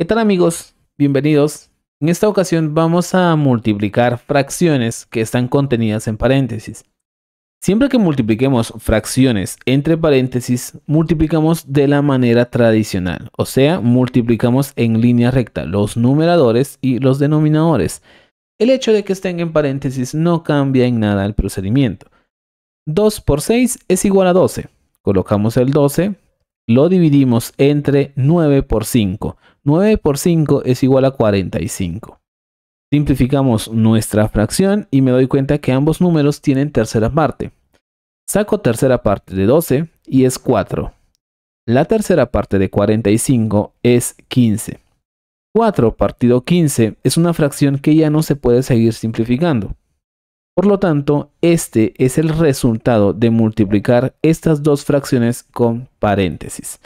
¿Qué tal amigos? Bienvenidos. En esta ocasión vamos a multiplicar fracciones que están contenidas en paréntesis. Siempre que multipliquemos fracciones entre paréntesis, multiplicamos de la manera tradicional, o sea, multiplicamos en línea recta los numeradores y los denominadores. El hecho de que estén en paréntesis no cambia en nada el procedimiento. 2 por 6 es igual a 12. Colocamos el 12, lo dividimos entre 9 por 5. 9 por 5 es igual a 45. Simplificamos nuestra fracción y me doy cuenta que ambos números tienen tercera parte. Saco tercera parte de 12 y es 4. La tercera parte de 45 es 15. 4 partido 15 es una fracción que ya no se puede seguir simplificando. Por lo tanto, este es el resultado de multiplicar estas dos fracciones con paréntesis.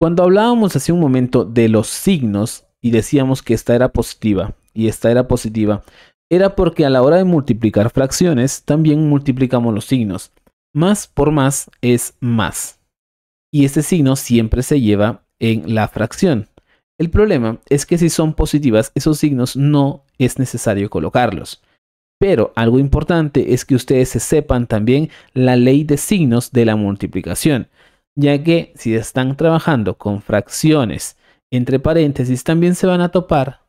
Cuando hablábamos hace un momento de los signos y decíamos que esta era positiva y esta era positiva, era porque a la hora de multiplicar fracciones también multiplicamos los signos. Más por más es más. Y este signo siempre se lleva en la fracción. El problema es que si son positivas, esos signos no es necesario colocarlos. Pero algo importante es que ustedes se sepan también la ley de signos de la multiplicación, ya que si están trabajando con fracciones entre paréntesis, también se van a topar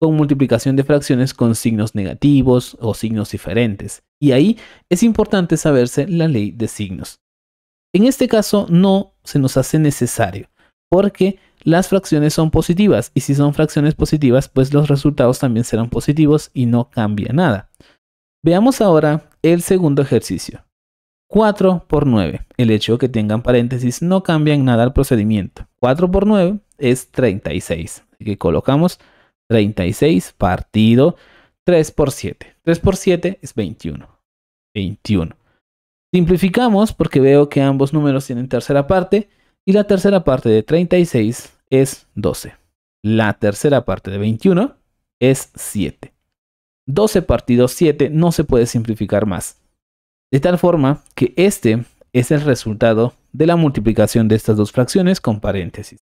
con multiplicación de fracciones con signos negativos o signos diferentes. Y ahí es importante saberse la ley de signos. En este caso no se nos hace necesario, porque las fracciones son positivas y si son fracciones positivas, pues los resultados también serán positivos y no cambia nada. Veamos ahora el segundo ejercicio. 4 por 9. El hecho de que tengan paréntesis no cambia en nada el procedimiento. 4 por 9 es 36. Así que colocamos 36 partido 3 por 7. 3 por 7 es 21. 21. Simplificamos porque veo que ambos números tienen tercera parte y la tercera parte de 36 es 12. La tercera parte de 21 es 7. 12 partido 7 no se puede simplificar más. De tal forma que este es el resultado de la multiplicación de estas dos fracciones con paréntesis.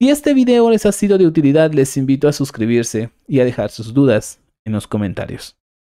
Si este video les ha sido de utilidad, les invito a suscribirse y a dejar sus dudas en los comentarios.